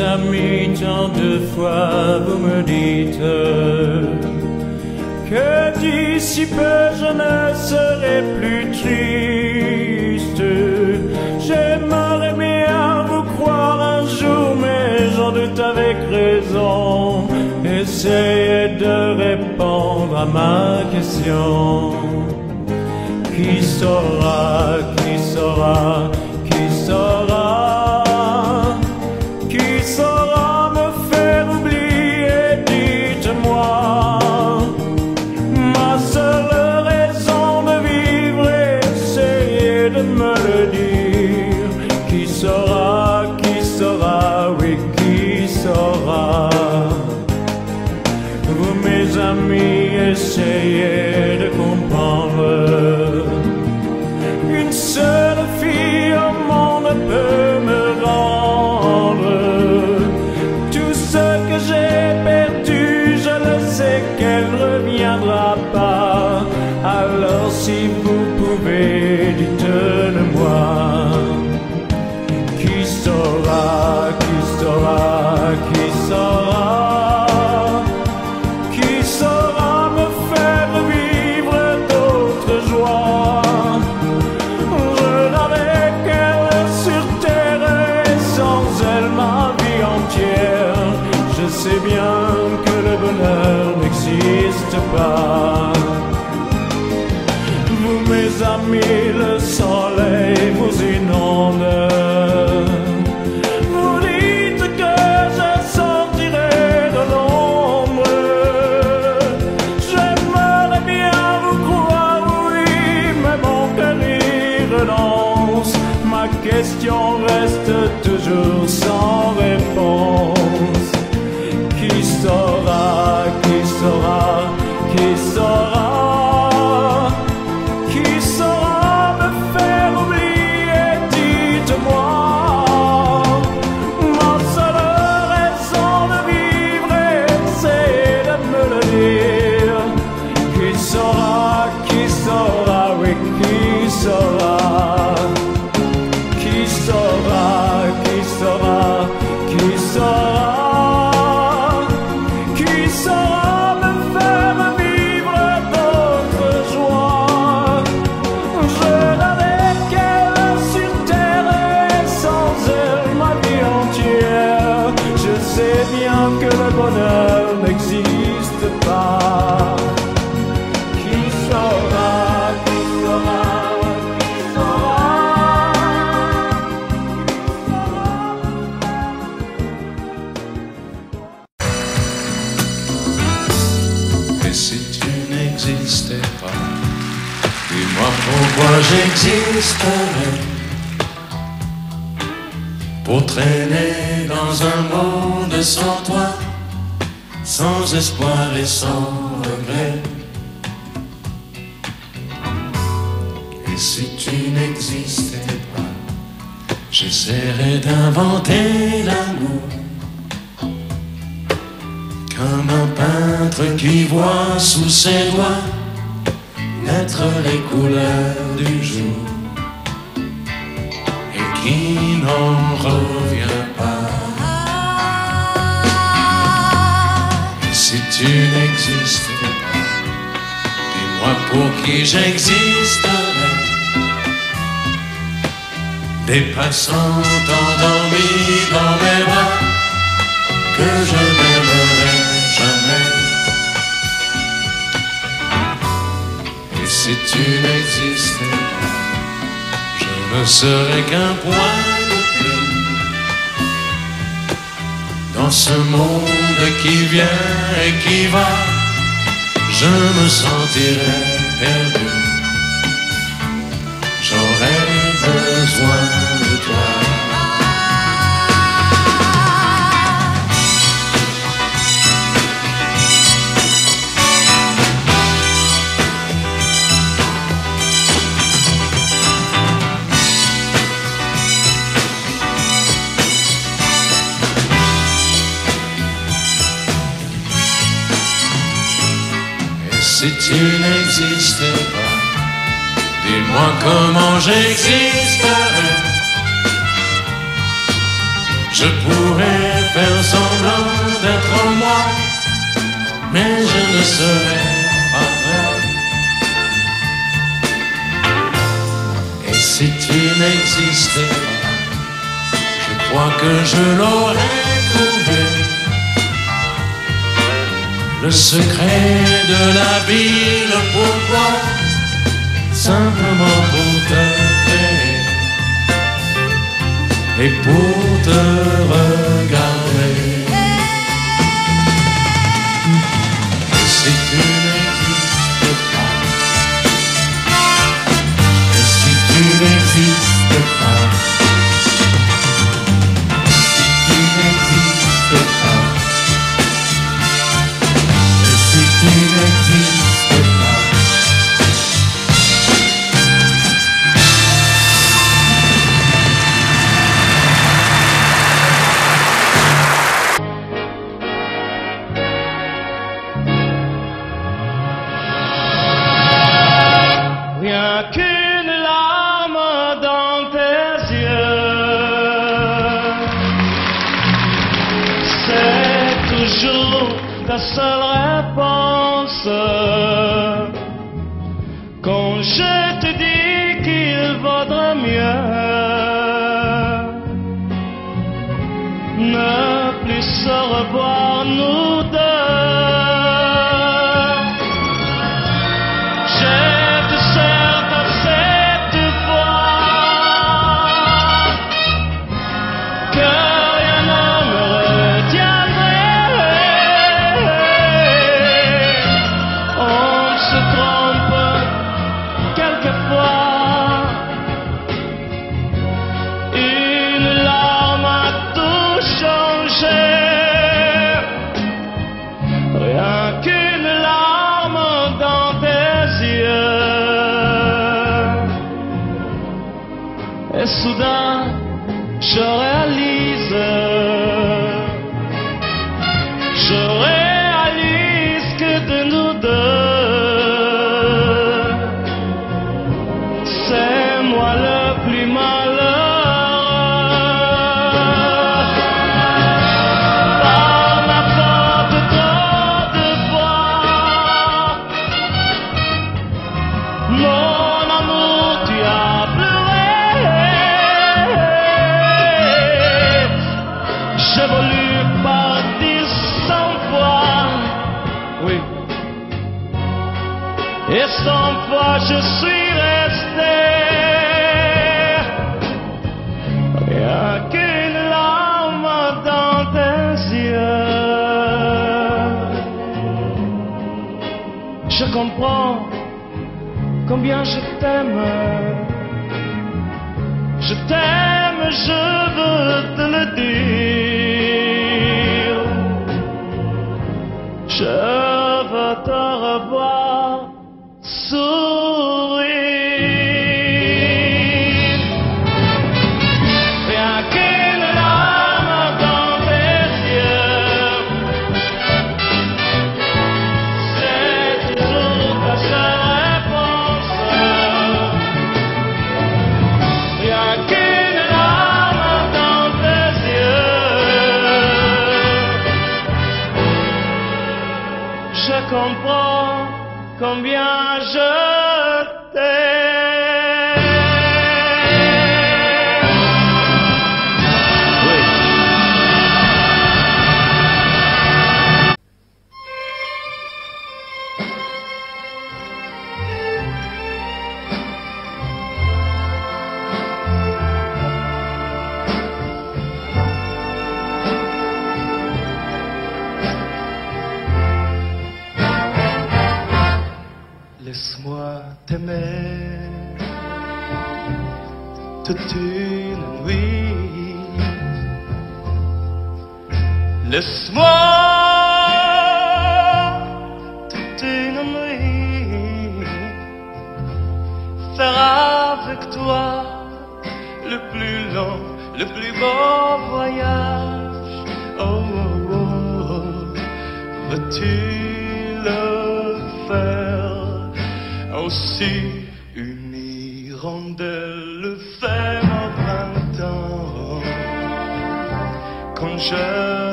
amis, tant de fois vous me dites que d'ici peu je ne serai plus triste. J'aimerais bien vous croire un jour, mais j'en doute avec raison. Essayez de répondre à ma question. Qui saura, qui saura, qui saura, dans un monde sans toi, sans espoir et sans regret. Et si tu n'existais pas, j'essaierais d'inventer l'amour. Comme un peintre qui voit sous ses doigts naître les couleurs du jour tu n'existais pas, dis-moi pour qui j'existerais. Des passants endormis dans mes bras que je n'aimerai jamais. Et si tu n'existais pas, je ne serais qu'un point dans ce monde qui vient et qui va. Je me sentirais perdu. tu n'existes pas. Dis-moi comment j'existerai. Je pourrais faire semblant d'être moi, mais je ne serais pas vrai. Et si tu n'existais pas, je crois que je l'aurais. le secret de la ville. Pourquoi? Simplement pour te faire et pour te regarder. Et si tu n'existes pas, et si tu n'existes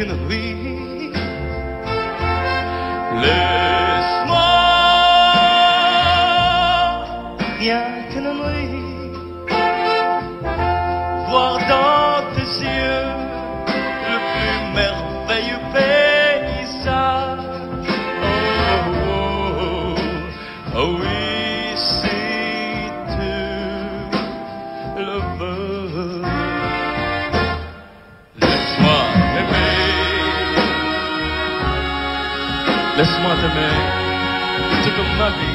unfortunately. Let mercy.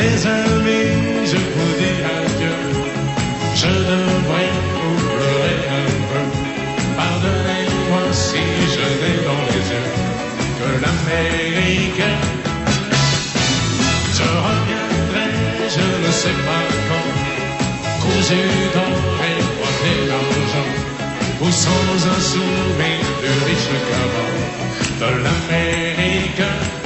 Mes amis, je vous dis adieu. Je devrais vous pleurer un peu. Pardonnez-moi si je n'ai dans les yeux que l'Amérique. Je reviendrai, je ne sais pas quand. Cousu d'or et pointé d'argent. Ou sans un sourire plus riche qu'avant de l'Amérique.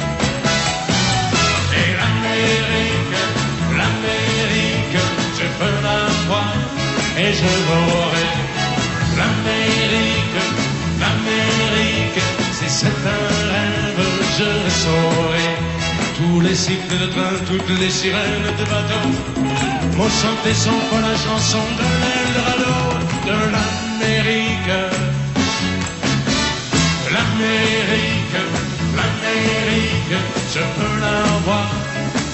je m'aurai. L'Amérique, l'Amérique, si c'est un rêve, je saurai. Tous les cycles de train, toutes les sirènes de bateau m'ont chanté son pas la chanson de l'Eldorado, de l'Amérique. L'Amérique, l'Amérique, je peux la voir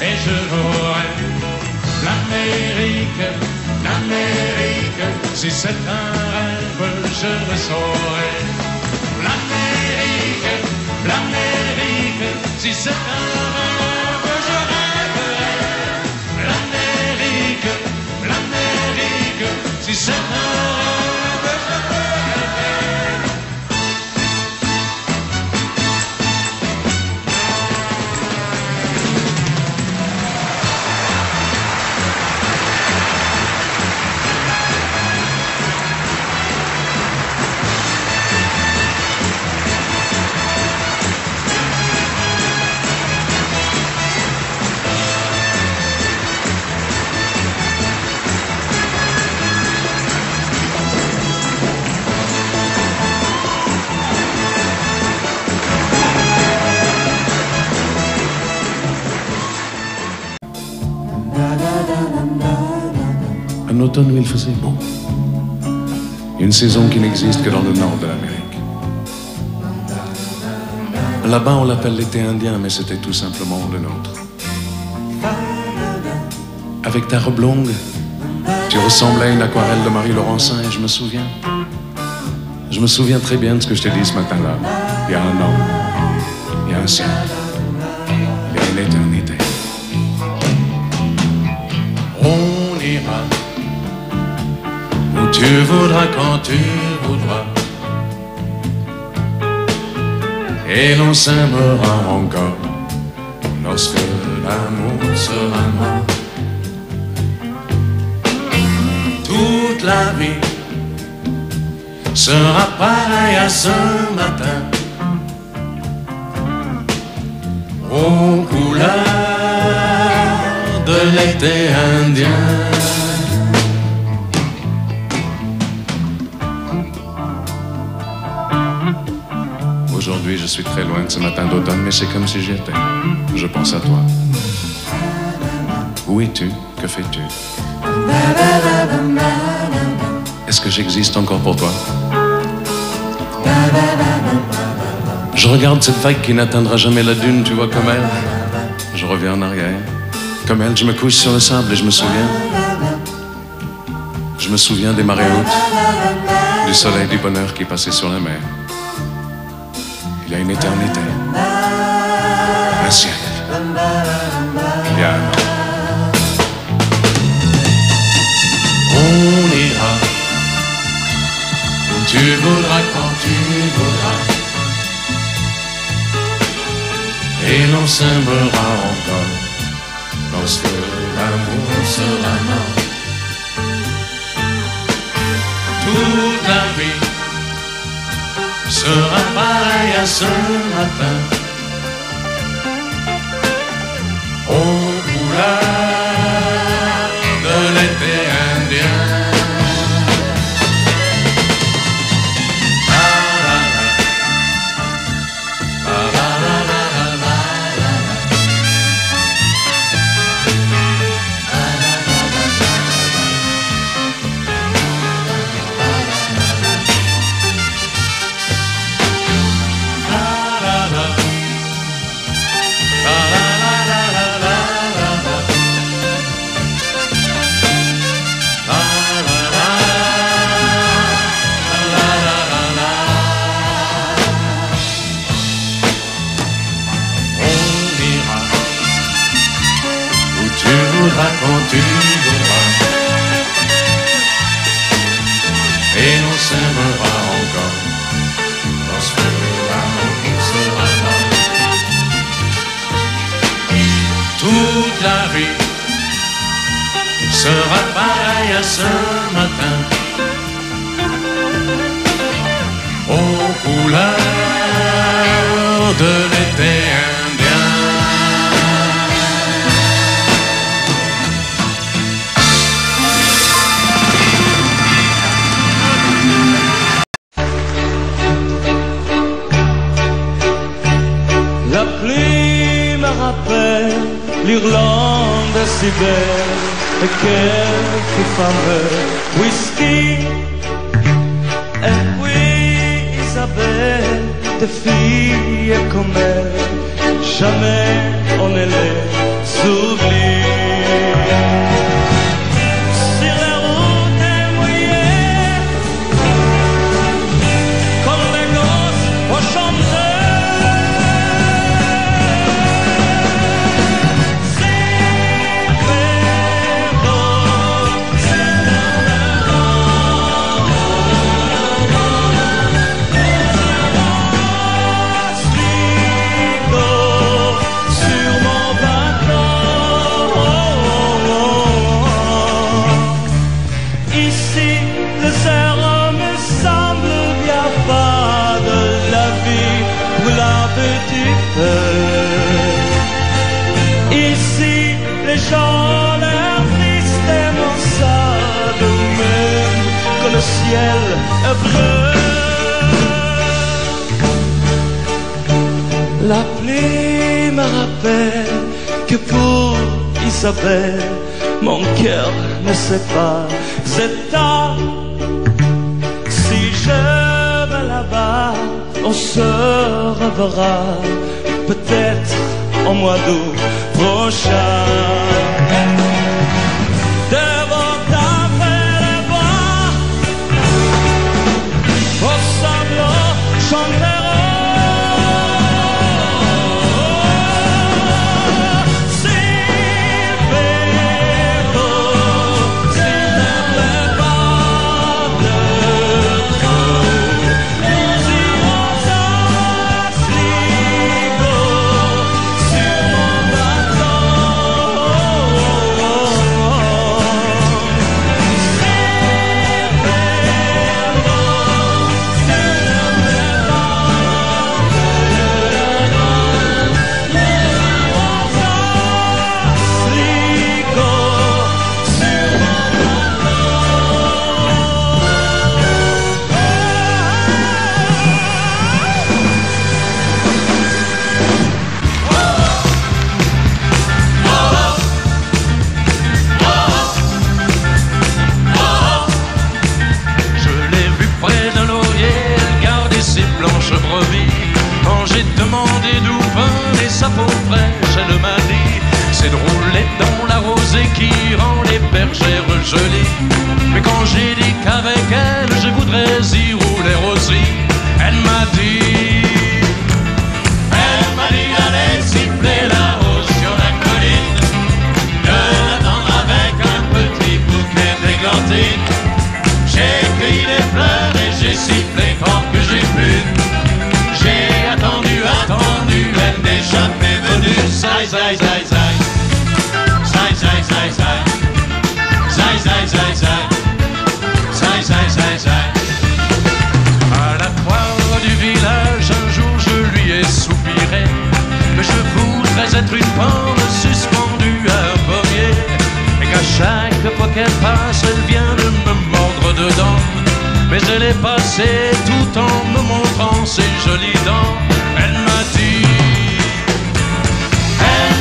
et je l'aurai. L'Amérique. Si c'est un rêve, je le saurai. L'Amérique, l'Amérique, si c'est un. Automne où il faisait beau. Une saison qui n'existe que dans le nord de l'Amérique. Là-bas, on l'appelle l'été indien, mais c'était tout simplement le nôtre. Avec ta robe longue, tu ressemblais à une aquarelle de Marie Laurencin et je me souviens. Je me souviens très bien de ce que je t'ai dit ce matin-là. Il y a un an, il y a un siècle, il y a une éternité. On ira tu voudras quand tu voudras. Et l'on s'aimera encore lorsque l'amour sera mort. Toute la vie sera pareille à ce matin. Aux couleurs de l'été indien. Aujourd'hui, je suis très loin de ce matin d'automne, mais c'est comme si j'y étais. Je pense à toi. Où es-tu? Que fais-tu? Est-ce que j'existe encore pour toi? Je regarde cette vague qui n'atteindra jamais la dune, tu vois, comme elle. Je reviens en arrière. Comme elle, je me couche sur le sable et je me souviens. Je me souviens des marées hautes, du soleil, du bonheur qui passait sur la mer. Une éternité, un siècle, il y a un an. On ira où tu voudras quand tu voudras. Et l'on s'aimera encore lorsque l'amour sera mort. Vie sera pareille à ce matin. Aux même que le ciel est bleu. La pluie me rappelle que pour Isabelle, mon cœur ne sait pas état. Si je vais là-bas, on se reverra peut-être au mois d'août prochain. Devant sa peau fraîche, elle m'a dit C'est drôle dans la rosée qui rend les bergères jolies. Mais quand j'ai dit qu'avec elle je voudrais y rouler aussi, elle m'a dit Zai, zai, zai, zai. Zai, zai, zai, zai. Zai, zai, zai, zai. Zai, zai, zai. À la foire du village, un jour je lui ai soupiré. Que je voudrais être une pomme suspendue à un pommier. Et qu'à chaque fois qu'elle passe, elle vient de me mordre dedans. Mais elle est passée tout en me montrant ses jolies dents.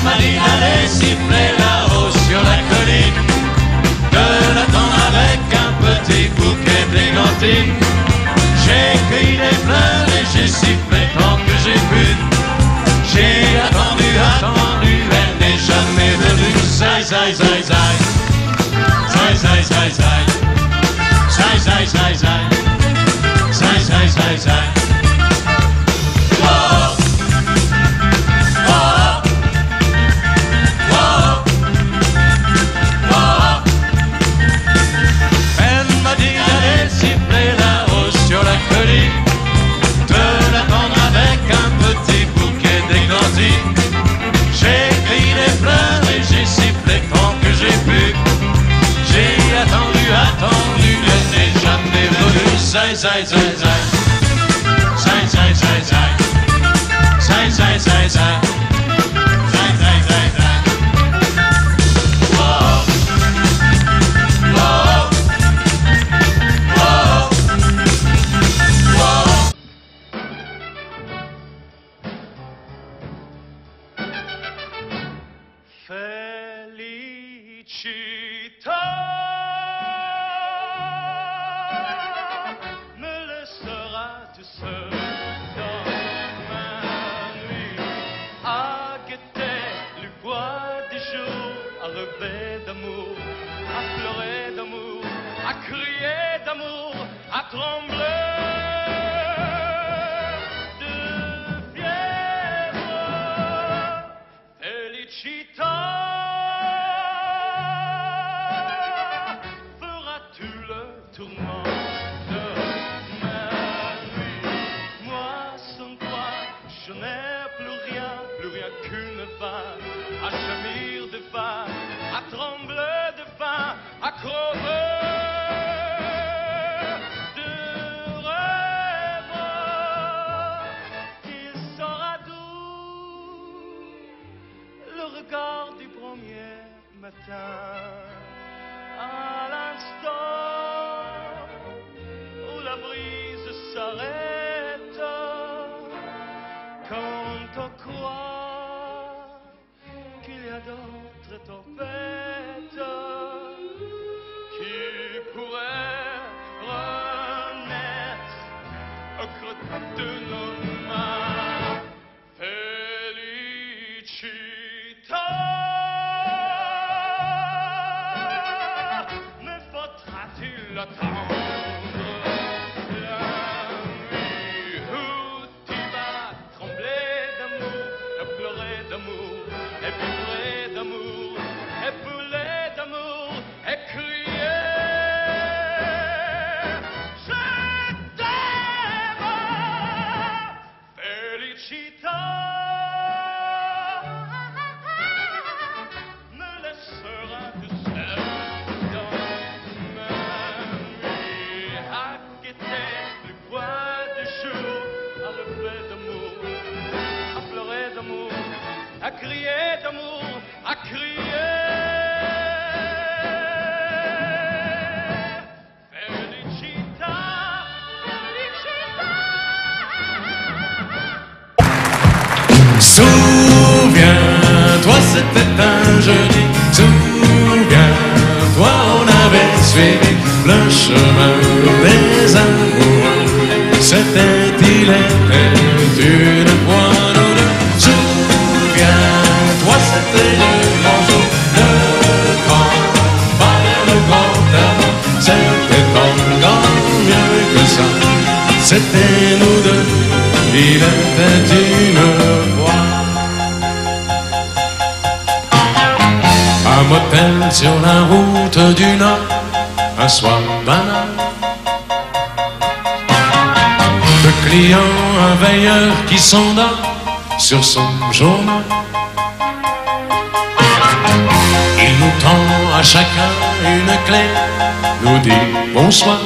Elle m'a dit d'aller siffler là-haut sur la colline. De l'attendre avec un petit bouquet d'églantines. J'ai cueilli des fleurs et j'ai sifflé tant que j'ai pu. J'ai attendu, attendu, elle n'est jamais venue. Zai, zai, zai, zai. Zai, zai, zai, zai. Zai, zai, zai, zai. Zai, zai, zai, zai. Zai, zai, zai. Zai, zai, zai, zai. Zai, zai, zai, zai. Zai, le chemin des amoureux. C'était, il était une fois nous deux. Souviens-toi, c'était le grand jour, le grand, pas le grand amour. C'était encore mieux que ça. C'était nous deux, il était une fois. Un motel sur la route du Nord, un soir banal. Le client, un veilleur qui s'endort sur son journal. Il nous tend à chacun une clé, nous dit bonsoir.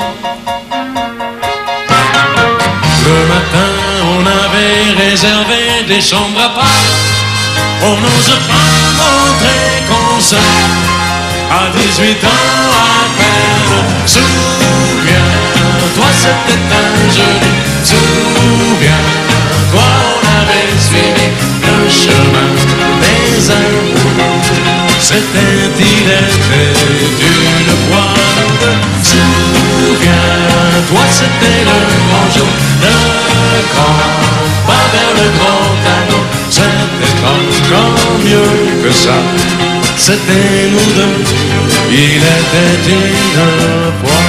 Le matin, on avait réservé des chambres à part. On n'ose pas montrer qu'on sort à 18 ans à. Souviens-toi, c'était un joli. Souviens-toi, on avait suivi le chemin des amoureux. C'était, il était d'une deux. Souviens-toi, c'était le grand jour, le grand, pas vers le grand amour. C'était encore mieux que ça. C'était nous deux, il était une fois.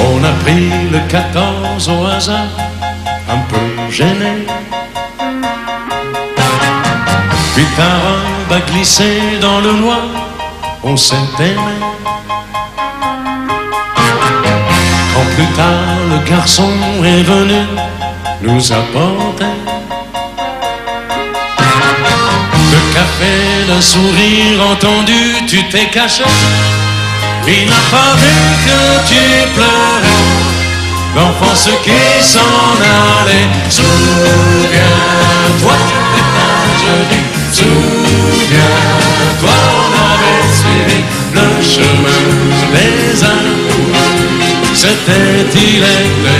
On a pris le 14 au hasard, un peu gêné. Puis ta robe a glissé dans le noir, on s'est aimé. Quand plus tard le garçon est venu nous apporter le café, le sourire entendu, tu t'es caché. Il n'a pas vu que tu pleurais, l'enfance qui s'en allait. Souviens-toi, jeudi. Souviens-toi, on avait suivi le chemin des amoureux. C'était, il était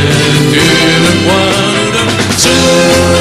fois nous deux.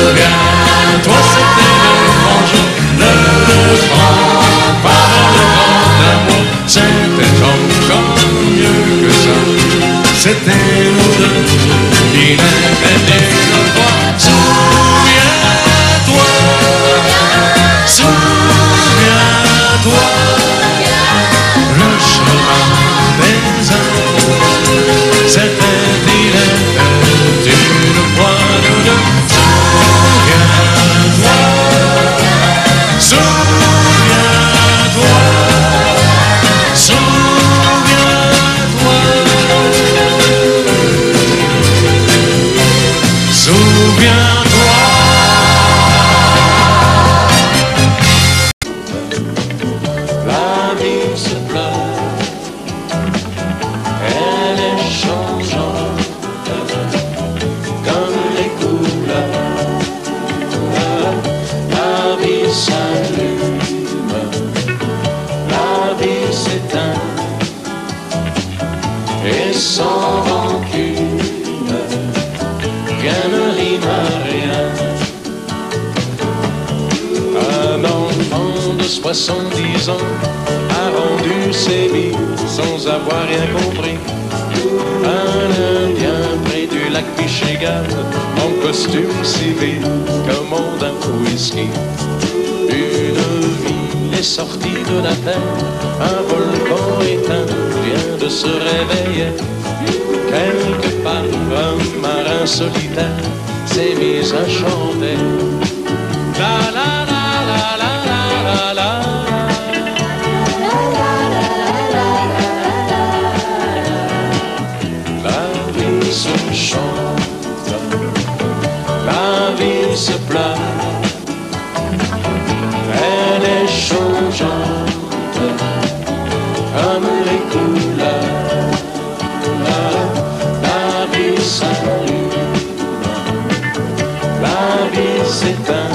S'éteint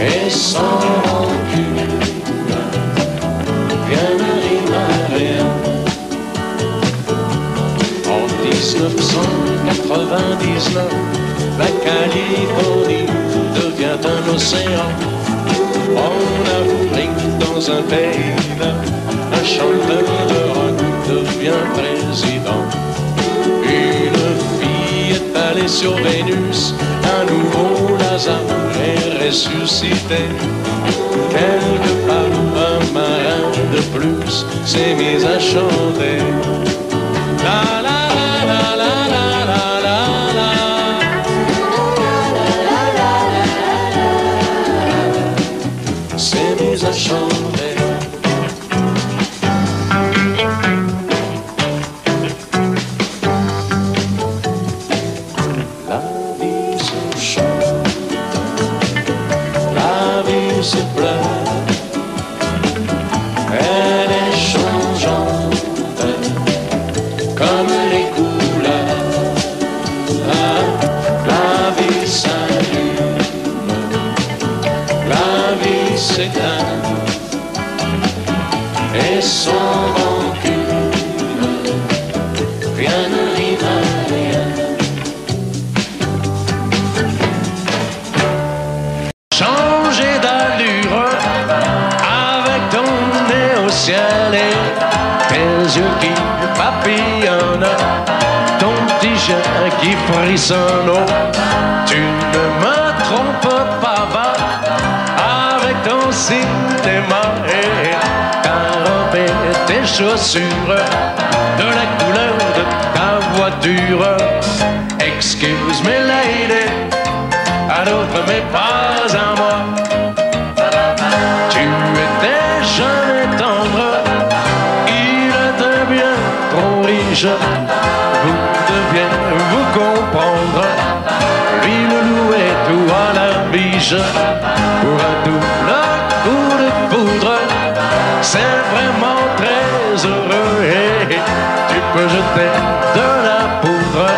et sans rancune, rien n'arrive à rien. En 1999, la Californie devient un océan. En Afrique, dans un pays un chanteur de rock devient président. Une fille est allée sur Vénus, un nouveau Lazare est ressuscité. Quelque part, un marin de plus s'est mis à chanter. Pour un double coup de poudre, c'est vraiment très heureux. Et tu peux jeter de la poudre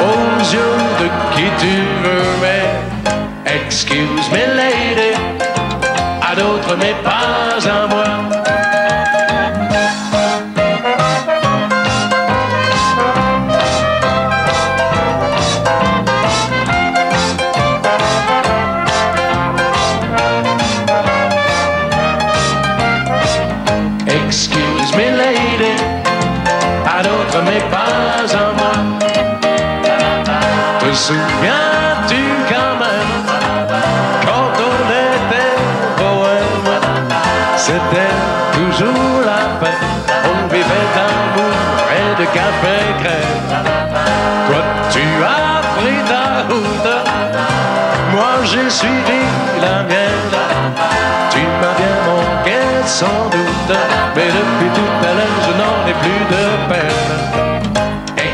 aux yeux de qui tu veux, mais excuse me lady, à d'autres mais pas depuis tout à l'heure je n'en ai plus de peine.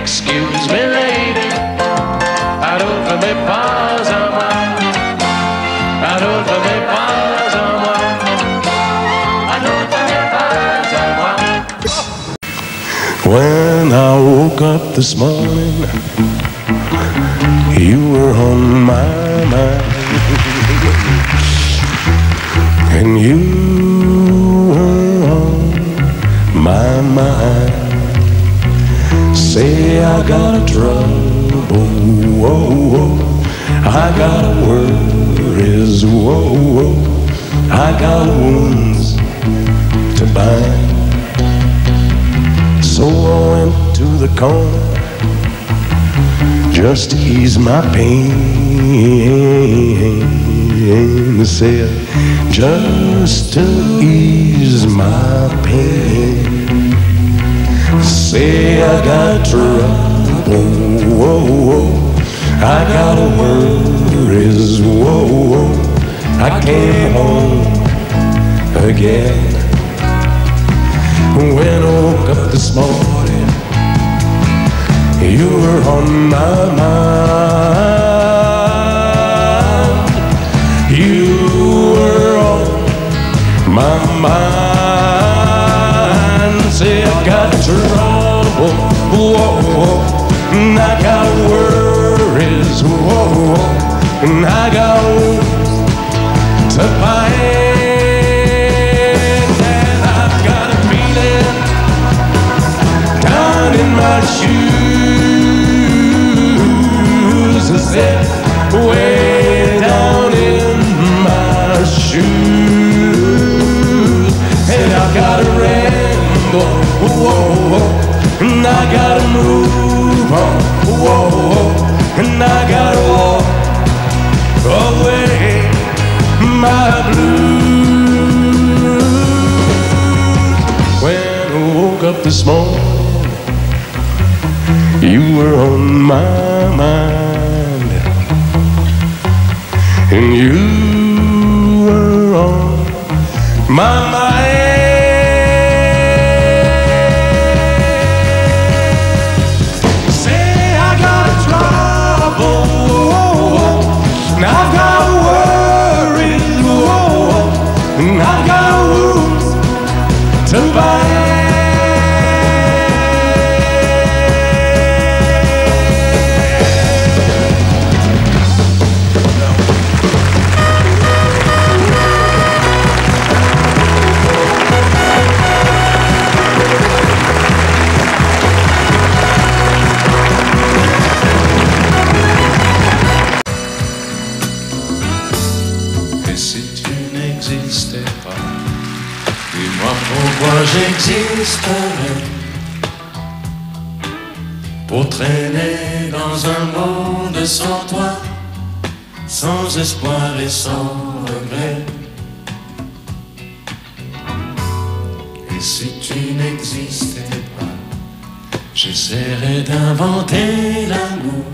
Excuse me lady, à d'autres mais pas à moi. À d'autres mais pas à moi. À d'autres mais pas à moi. When I woke up this morning, you were on my mind. And you my mind. Say I got a trouble, whoa, whoa. I got worries, whoa, whoa. I got wounds to bind. So I went to the corner just to ease my pain. Said, just to ease my pain. Say I got trouble, whoa, whoa. I got worries, whoa, whoa. I came home again. When I woke up this morning, you were on my mind. Whoa, I got worries, whoa. And I got to find. And I've got a feeling down in my shoes. I said, way down in my shoes. This morning, you were on my mind, and you were on my mind. Pourquoi j'existerais Pour traîner dans un monde sans toi, sans espoir et sans regret. Et si tu n'existais pas, j'essaierais d'inventer l'amour.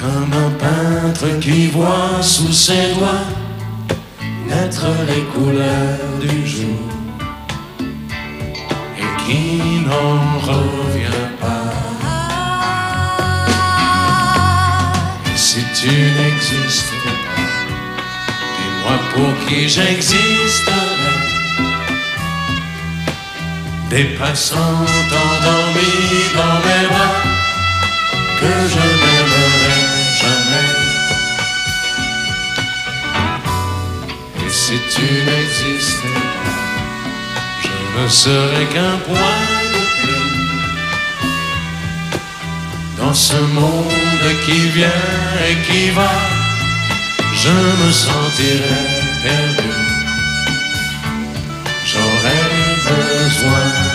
Comme un peintre qui voit sous ses doigts naître les couleurs du jour et qui n'en revient pas. Si tu n'existais pas, dis-moi pour qui j'existerais. Des passants endormis dans mes bras que je n'aimerai jamais. Et si tu je ne serais qu'un point de plus dans ce monde qui vient et qui va. Je me sentirais perdu. J'aurais besoin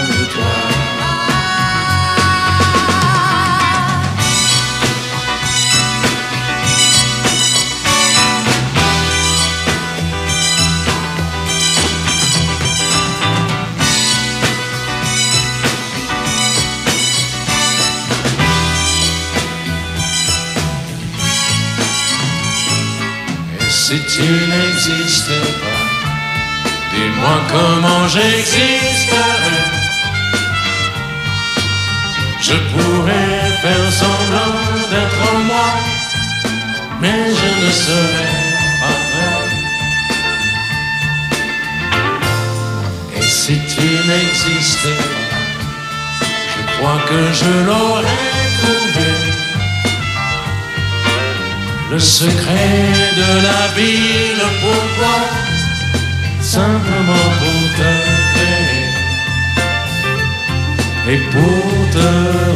si tu n'existais pas, dis-moi comment j'existerais. Je pourrais faire semblant d'être moi, mais je ne serais pas vrai. Et si tu n'existais pas, je crois que je l'aurais Le secret de la ville, pourquoi Simplement pour te créer et pour te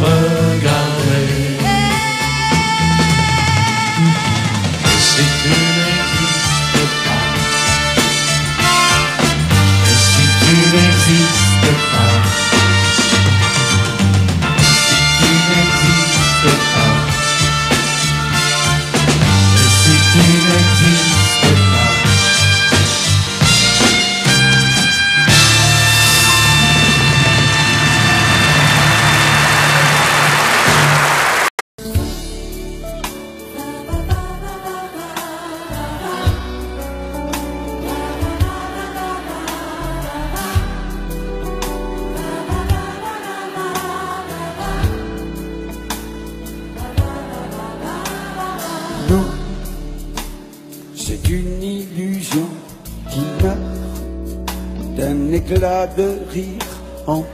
regarder?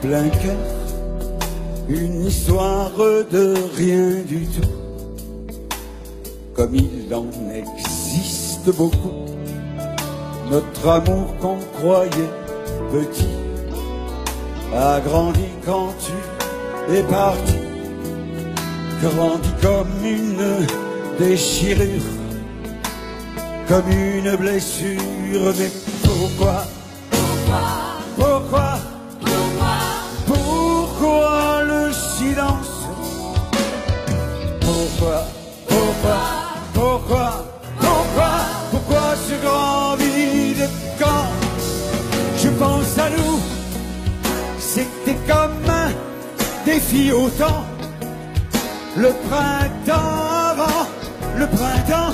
Plein cœur. Une histoire de rien du tout, comme il en existe beaucoup. Notre amour qu'on croyait petit a grandi quand tu es parti, grandi comme une déchirure comme une blessure. Mais pourquoi Pourquoi défi autant le printemps avant le printemps,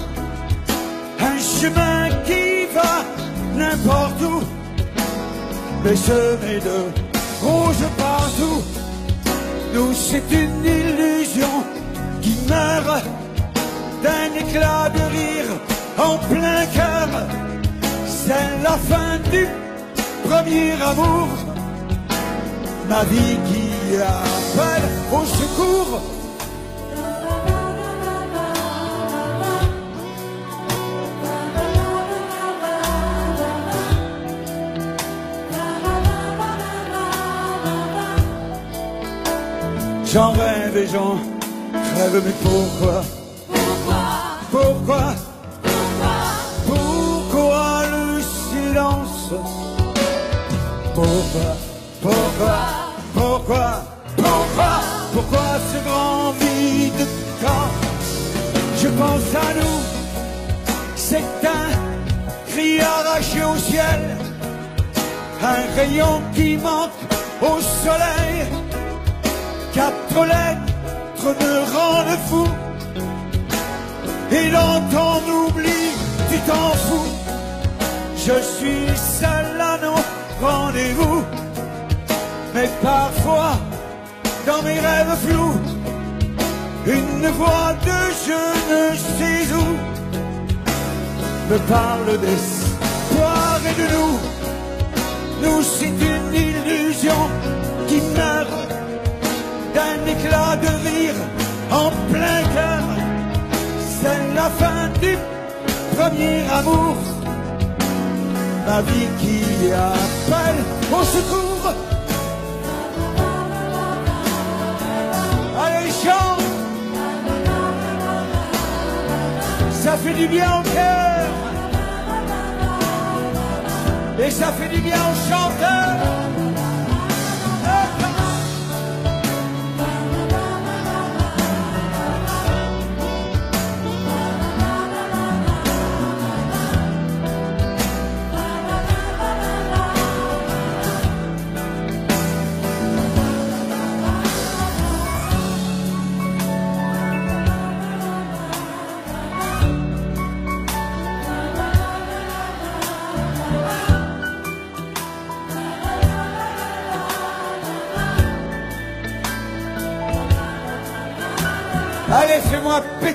un chemin qui va n'importe où, mais semé de rouge partout. Nous, c'est une illusion qui meurt d'un éclat de rire en plein cœur. C'est la fin du premier amour, ma vie qui appelle au secours. J'en rêve et j'en rêve, mais pourquoi? Pourquoi? Pourquoi le silence? Pourquoi? Pourquoi? Pourquoi Pourquoi Pourquoi ce grand vide quand je pense à nous. C'est un cri arraché au ciel. Un rayon qui manque au soleil. Quatre lettres me rendent fou. Et dans ton oubli, tu t'en fous. Je suis seul à nos rendez-vous Mais parfois, dans mes rêves flous Une voix de je ne sais où Me parle d'espoir et de nous Nous, c'est une illusion qui meurt d'un éclat de rire en plein cœur. C'est la fin du premier amour. Ma vie qui appelle au secours. Ça fait du bien au cœur. Et ça fait du bien aux chanteurs.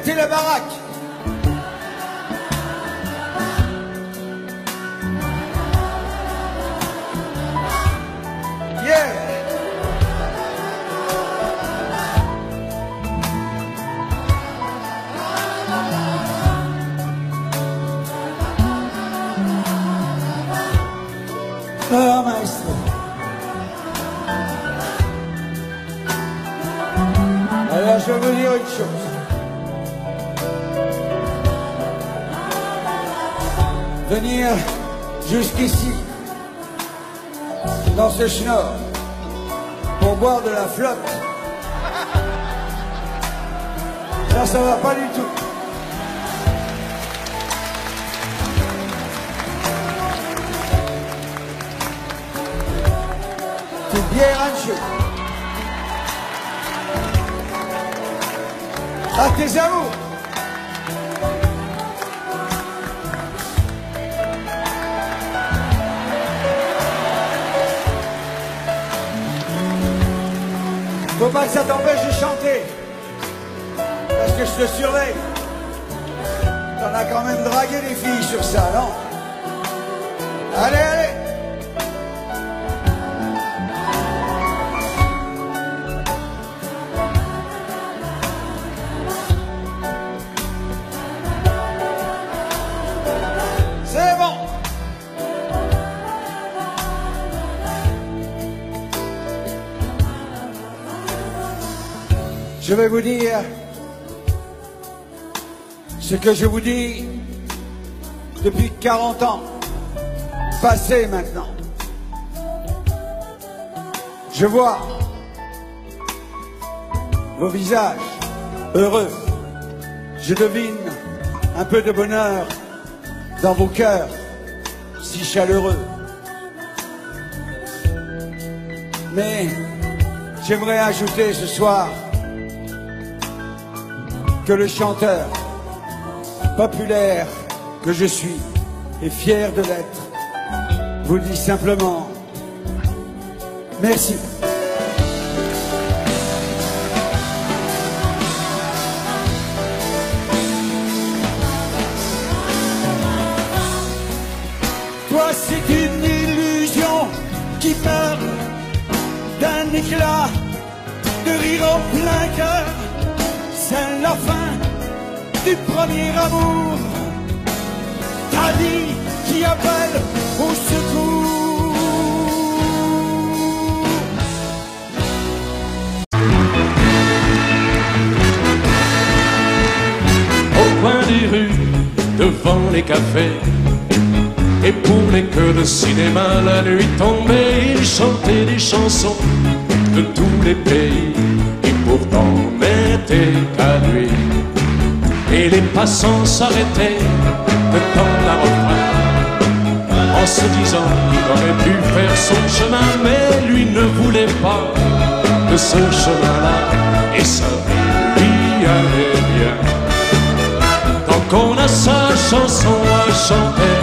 ile Barak. Yeah. Oh, maestro. Allora, sono 18. Venir jusqu'ici, dans ce schnorr, pour boire de la flotte, ça, ça va pas du tout. C'est bien ranché. À tes amours. Pas que ça t'empêche de chanter. Parce que je te surveille. T'en as quand même dragué des filles sur ça, non? Allez, allez Je vais vous dire ce que je vous dis depuis 40 ans, passé maintenant. Je vois vos visages heureux. Je devine un peu de bonheur dans vos cœurs si chaleureux. Mais j'aimerais ajouter ce soir que le chanteur populaire que je suis et fier de l'être vous dit simplement merci. Toi, c'est une illusion qui meurt d'un éclat de rire en plein cœur. Du premier amour. Ta vie qui appelle au secours. au coin des rues, devant les cafés. Et pour les queues de cinéma, la nuit tombée, il chantait des chansons de tous les pays qui pourtant n'étaient qu'à lui. Et les passants s'arrêtaient de temps la refrain en se disant qu'il aurait pu faire son chemin, mais lui ne voulait pas de ce chemin-là, et vie lui allait bien. Tant qu'on a sa chanson à chanter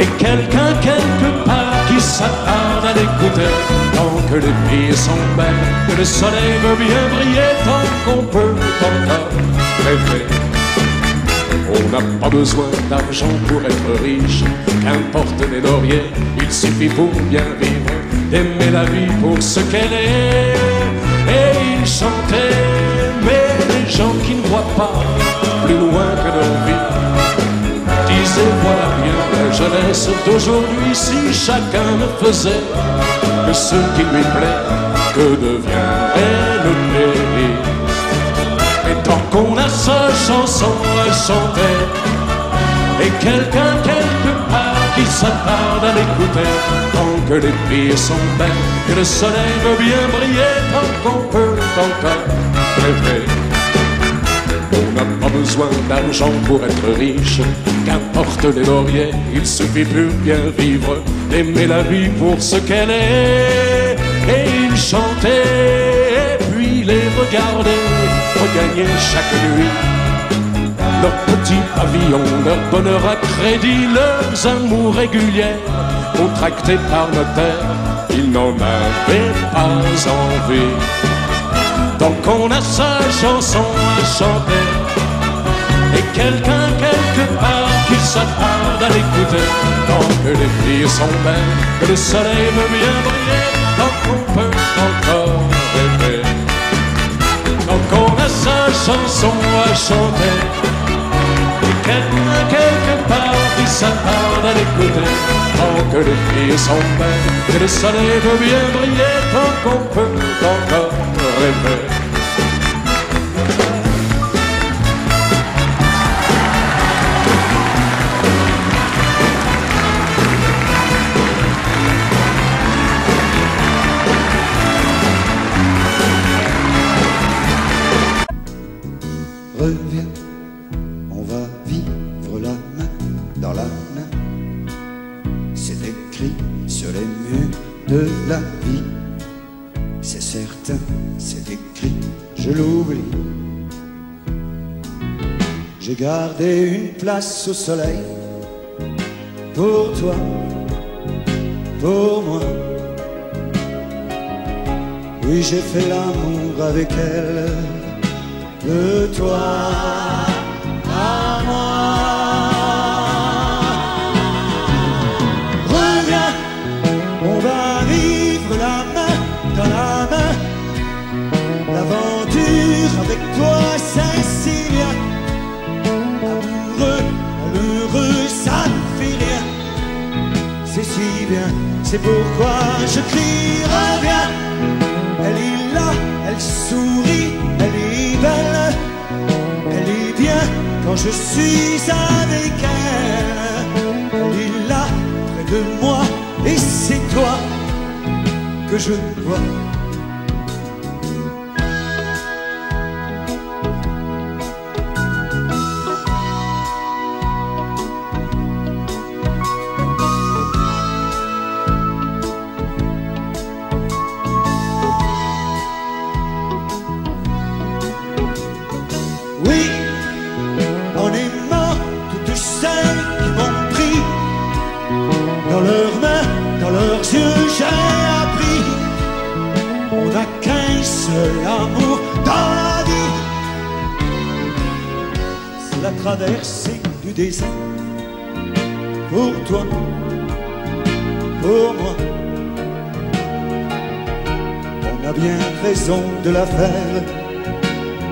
Et quelqu'un quelque part qui s'attarde à l'écouter Tant que les filles sont belles Que le soleil veut bien briller Tant qu'on peut encore on n'a pas besoin d'argent pour être riche, qu'importe les lauriers, il suffit pour bien vivre, d'aimer la vie pour ce qu'elle est. Et il chantait, mais les gens qui ne voient pas plus loin que leur vie disaient voilà bien la jeunesse d'aujourd'hui si chacun ne faisait que ce qui lui plaît, que deviendrait le pays. Qu'on a sa chanson à chanter Et quelqu'un quelque part qui s'attarde à l'écouter. Tant que les filles sont belles Que le soleil veut bien briller Tant qu'on peut encore rêver. On n'a pas besoin d'argent pour être riche, qu'importe les lauriers, il suffit plus bien vivre, d'aimer la vie pour ce qu'elle est. Et il chantait, et puis les regarder, regagner chaque nuit. Leurs petits pavillons, leur bonheur à crédit, leurs amours réguliers, contractés par notaire, ils n'en avaient pas envie. Donc on a sa chanson à chanter Et quelqu'un quelque part qui s'attarde à l'écouter Tant que les filles sont belles, que le soleil veut bien briller Tant qu'on peut encore sa chanson à chanter. Et quelqu'un quelque part qui s'attarde à l'écouter Tant que les filles sont belles, que le soleil veut bien briller Tant qu'on peut encore rêver Gardé une place au soleil pour toi, pour moi. Oui, j'ai fait l'amour avec elle de toi C'est pourquoi je crie bien. Elle est là, elle sourit, elle est belle, elle est bien quand je suis avec elle. Elle est là près de moi et c'est toi que je vois. De la faire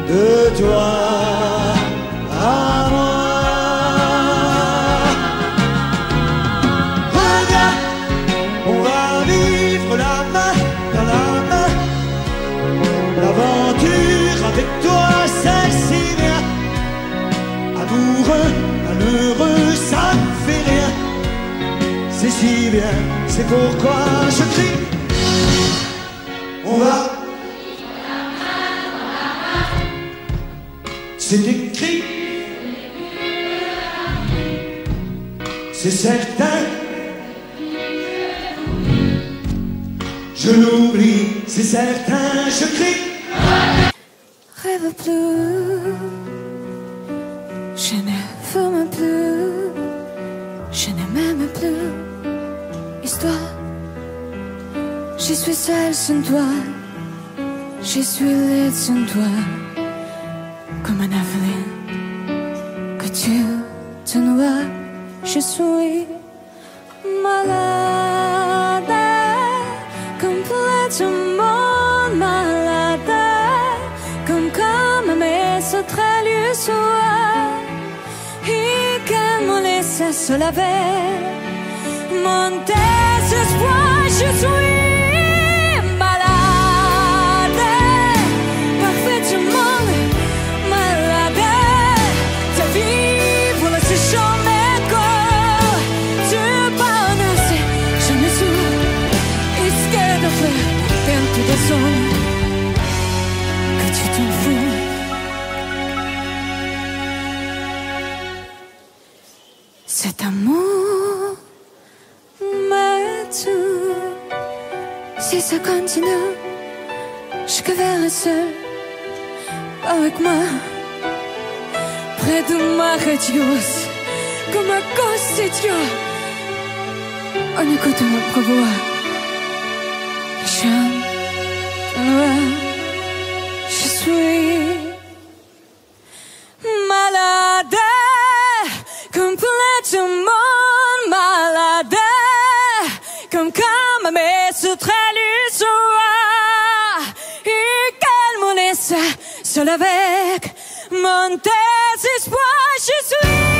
de toi à moi. Reviens, on va vivre la main dans la main. L'aventure avec toi, c'est si bien. Amoureux, malheureux, ça ne fait rien. C'est si bien, c'est pourquoi je crie. Toi, comme un avril que tu te noies. Je suis malade, complètement malade, comme comme mes autres lieux soient, et qu'elle me laisse se laver. Mon désespoir, je suis Cet amour tue. Si ça continue, je verrai seul avec moi. Près de ma radius, comme un gosse idiot. En écoutant ma prévoir. Seule avec mon désespoir, je suis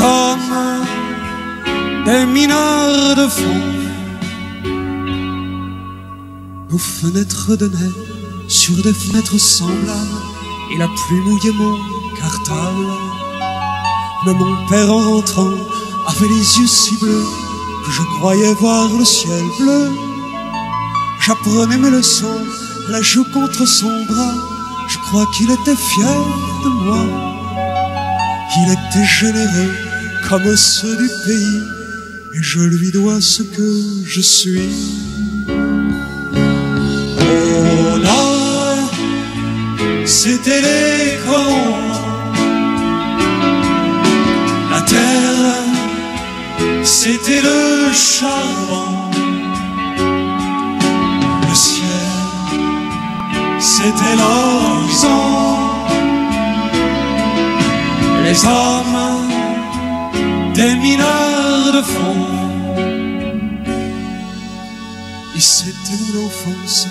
hommes des mineurs de fond. Nos fenêtres de neige sur des fenêtres semblables, et la pluie mouillait mon cartable. Mais mon père en rentrant avait les yeux si bleus que je croyais voir le ciel bleu. J'apprenais mes leçons, la joue contre son bras. Je crois qu'il était fier de moi. Il était généreux comme ceux du pays, et je lui dois ce que je suis. Au nord, c'était les colons. La terre, c'était le charbon. Le ciel, c'était l'horizon. Les hommes, des mineurs de fond. Et c'était mon enfance,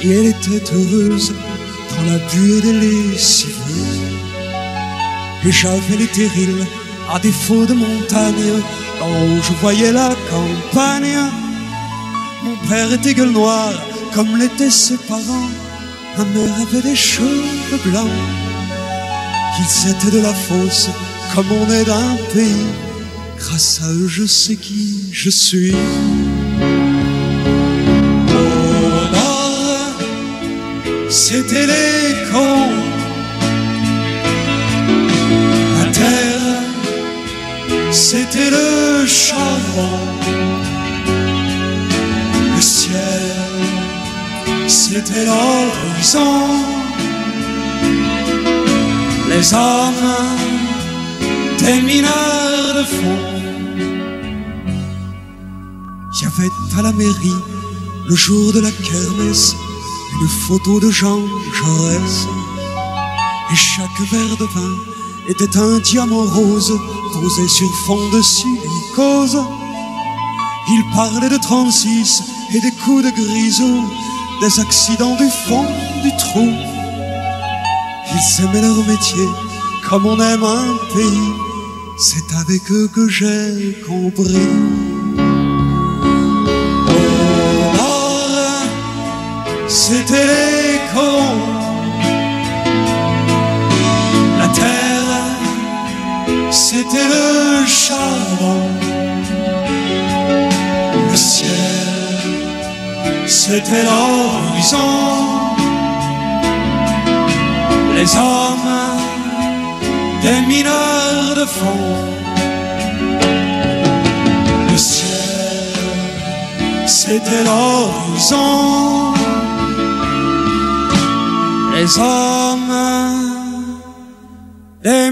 et elle était heureuse dans la buée des lessiveuses. Et j'avais les terrils à défaut de montagne, en haut je voyais la campagne. Mon père était gueule noire, comme l'étaient ses parents. Ma mère avait des cheveux blancs. Ils étaient de la fosse, comme on est d'un pays. Grâce à eux, je sais qui je suis. Au nord, c'était les cons. La terre, c'était le charbon. Le ciel, c'était l'horizon. Les hommes, des mineurs de fond. Avait à la mairie, le jour de la kermesse, une photo de Jean Jaurès. Et chaque verre de vin était un diamant rose posé sur fond de silicose. Il parlait de 36 et des coups de grisou, des accidents du fond du trou. Ils aimaient leur métier comme on aime un pays. C'est avec eux que j'ai compris. C'était les cons. La terre, c'était le charbon. Le ciel, c'était l'horizon. Les hommes, des mineurs de fond. Le ciel, c'était l'horizon. Les hommes, des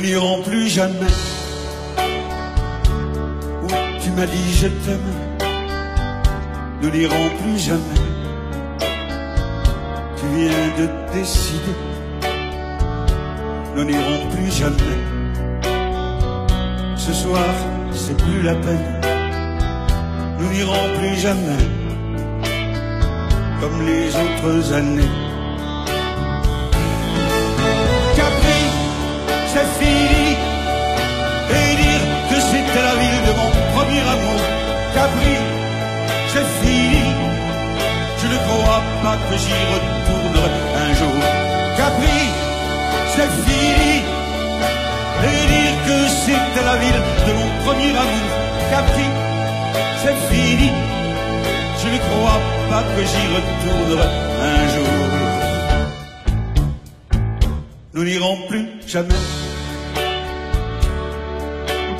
Nous n'irons plus jamais où tu m'as dit je t'aime. Nous n'irons plus jamais. Tu viens de décider. Nous n'irons plus jamais. Ce soir, c'est plus la peine. Nous n'irons plus jamais comme les autres années. Que j'y retournerai un jour. Capri, c'est fini. Et dire que c'était la ville de mon premier amour. Capri, c'est fini. Je ne crois pas que j'y retournerai un jour. Nous n'irons plus jamais.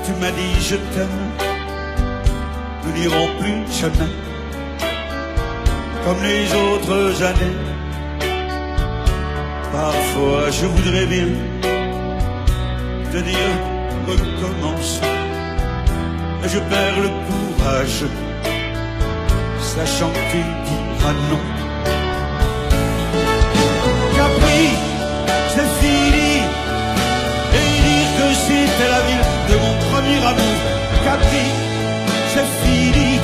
Tu m'as dit je t'aime. Nous n'irons plus jamais. Comme les autres années. Parfois je voudrais bien te dire recommence. Mais je perds le courage, sachant que tu diras non. Capri, c'est fini, et dire que c'était la ville de mon premier amour. Capri, c'est fini,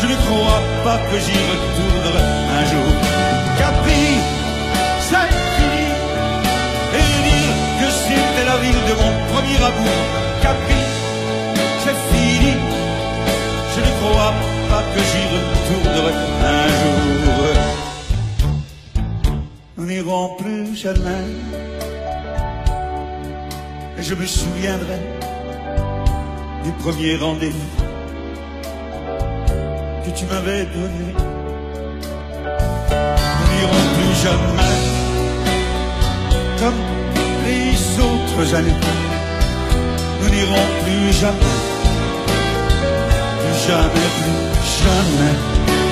je ne crois pas que j'y retournerai un jour. Capri, c'est fini, et dire que c'était la ville de mon premier amour. Capri, c'est fini, je ne crois pas que j'y retournerai un jour. Nous n'irons plus jamais, et je me souviendrai du premier rendez-vous que tu m'avais donné. Nous n'irons plus jamais comme les autres années. Nous n'irons plus jamais, plus jamais, plus jamais.